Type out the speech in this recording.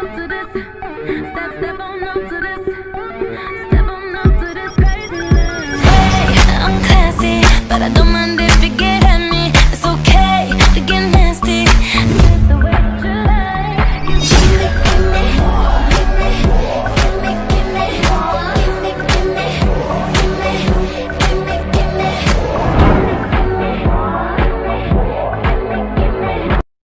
on to this. Step, step on